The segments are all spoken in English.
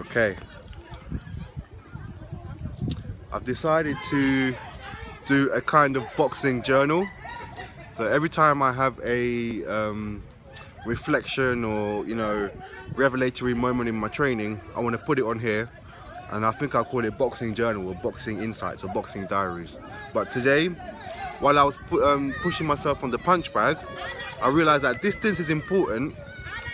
Okay. I've decided to do a kind of boxing journal. So every time I have a um, reflection or, you know, revelatory moment in my training, I want to put it on here. And I think I'll call it boxing journal or boxing insights or boxing diaries. But today, while I was pu um, pushing myself on the punch bag, I realized that distance is important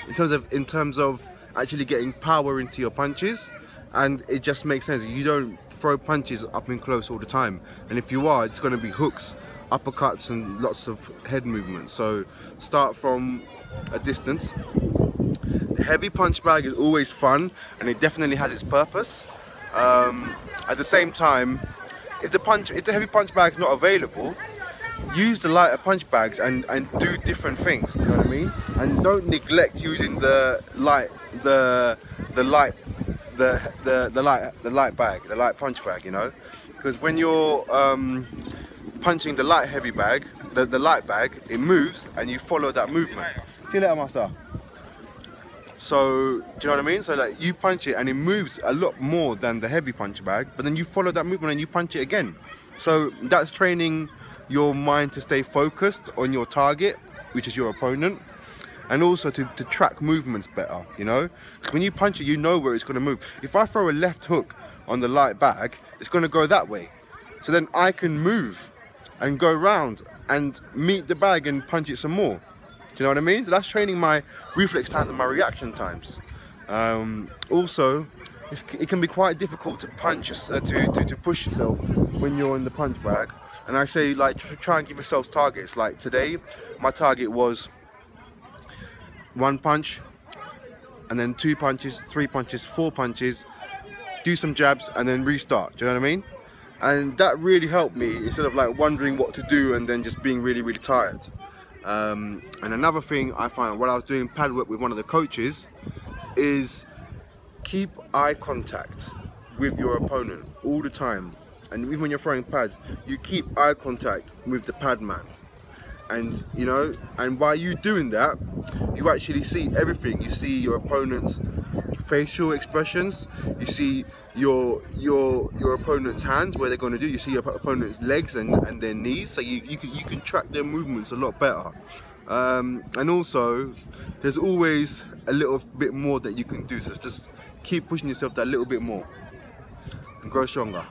in terms of in terms of actually getting power into your punches and it just makes sense. You don't throw punches up in close all the time and if you are it's going to be hooks uppercuts and lots of head movement. So start from a distance. The heavy punch bag is always fun and it definitely has its purpose. Um, at the same time if the punch if the heavy punch bag is not available use the lighter punch bags and and do different things you know what i mean? And don't neglect using the light the the light the the the light the light bag the light punch bag you know? Because when you're um, punching the light heavy bag the, the light bag it moves and you follow that movement. See you later master? So do you know what I mean? So like you punch it and it moves a lot more than the heavy punch bag but then you follow that movement and you punch it again. So that's training your mind to stay focused on your target which is your opponent and also to, to track movements better, you know? Because when you punch it, you know where it's going to move. If I throw a left hook on the light bag, it's going to go that way. So then I can move and go round and meet the bag and punch it some more. Do you know what I mean? So that's training my reflex times and my reaction times. Um, also, it can be quite difficult to punch, uh, to, to, to push yourself when you're in the punch bag. And I say like try and give yourselves targets. Like today, my target was one punch and then two punches, three punches, four punches, do some jabs and then restart, do you know what I mean? And that really helped me instead of like wondering what to do and then just being really, really tired. Um, and another thing I find while I was doing pad work with one of the coaches is keep eye contact with your opponent all the time. And even when you're throwing pads, you keep eye contact with the pad man. And you know and by you doing that you actually see everything. You see your opponent's facial expressions. You see your your your opponent's hands where they're going to do. You see your opponent's legs and, and their knees. So you, you can you can track their movements a lot better. Um, and also there's always a little bit more that you can do. So just keep pushing yourself that little bit more and grow stronger